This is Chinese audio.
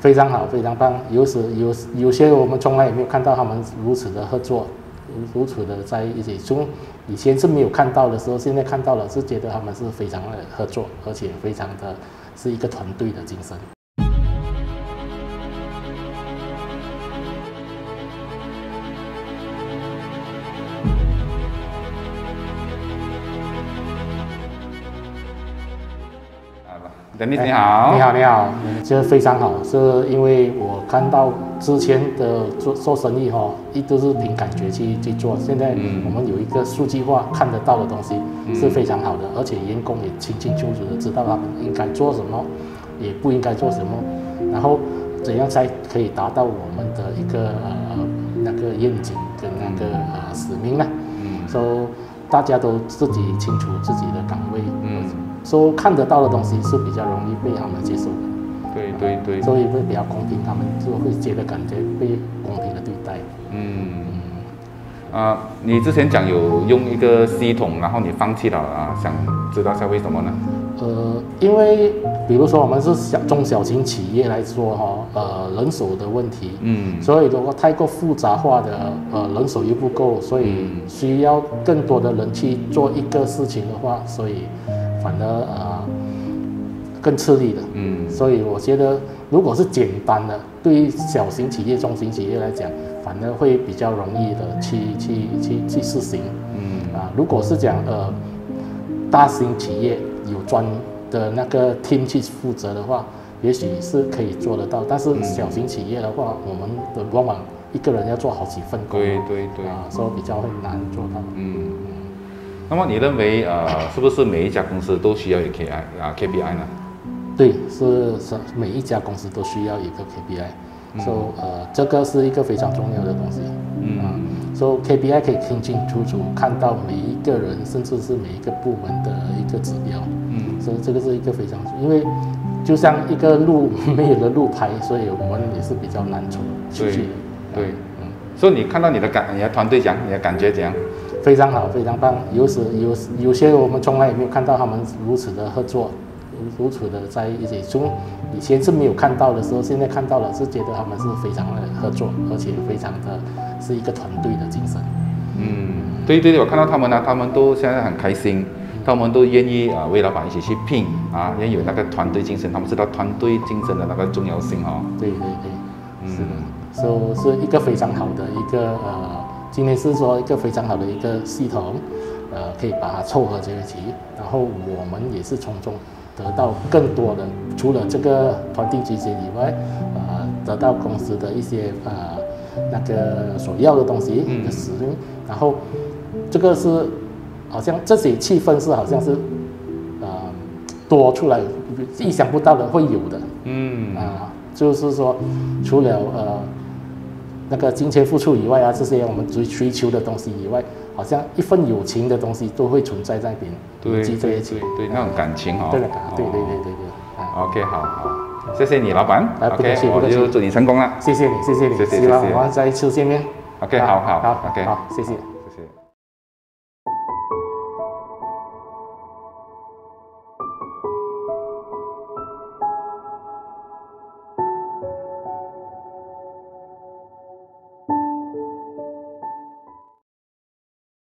非常好，非常棒。有时有有些我们从来也没有看到他们如此的合作，如此的在一起。从以前是没有看到的时候，现在看到了，是觉得他们是非常的合作，而且非常的是一个团队的精神。等你你好，你好你好，觉得非常好，是因为我看到之前的做做生意哈，一直是凭感觉去去做，现在我们有一个数据化看得到的东西是非常好的，而且员工也清清楚楚的知道他们应该做什么，也不应该做什么，然后怎样才可以达到我们的一个呃那个愿景跟那个呃使命呢？嗯，说大家都自己清楚自己的岗位，嗯。说看得到的东西是比较容易被他们接受的，对对对，所以会比较公平，他们就会觉得感觉被公平的对待。嗯，啊，你之前讲有用一个系统，然后你放弃了啊，想知道下为什么呢？呃，因为比如说我们是小中小型企业来说哈，呃，人手的问题，嗯，所以如果太过复杂化的，呃，人手又不够，所以需要更多的人去做一个事情的话，所以。反而呃更吃力的，嗯，所以我觉得如果是简单的，对于小型企业、中型企业来讲，反而会比较容易的去去去去实行，嗯。啊，如果是讲呃大型企业有专的那个 team 去负责的话，也许是可以做得到，但是小型企业的话，我们的往往一个人要做好几份工，对对对，啊，所以比较会难做到，嗯。那么你认为，呃，是不是每一家公司都需要有 K I 啊 K P I 呢？对，是是每一家公司都需要一个 K P I，说呃这个是一个非常重要的东西，嗯。啊，说 K P I 可以清清楚楚看到每一个人，甚至是每一个部门的一个指标，嗯，所以这个是一个非常，因为就像一个路没有了路牌，所以我们也是比较难出出去，对，嗯，所以你看到你的感，你的团队讲，你的感觉怎样？非常好，非常棒。有时有有些我们从来也没有看到他们如此的合作，如此的在一起。从以前是没有看到的时候，现在看到了，是觉得他们是非常的合作，而且非常的是一个团队的精神。嗯，对对对，我看到他们呢，他们都现在很开心，他们都愿意啊为老板一起去拼啊，也有那个团队精神，他们知道团队精神的那个重要性哈。对对对，是的，所以是一个非常好的一个呃。今天是说一个非常好的一个系统，呃，可以把它凑合在一起，然后我们也是从中得到更多的，除了这个团队集结以外，呃，得到公司的一些呃那个所要的东西的使用，然后这个是好像这些气氛是好像是呃多出来意想不到的会有的，嗯啊，就是说除了呃。那个金钱付出以外啊，这些我们追追求的东西以外，好像一份友情的东西都会存在在边，对对对对，那种感情哦，对对对对对。对，OK，好好，谢谢你老板，OK，我就祝你成功了，谢谢你，谢谢你，希望我们再次见面，OK，好好好，OK，好，谢谢。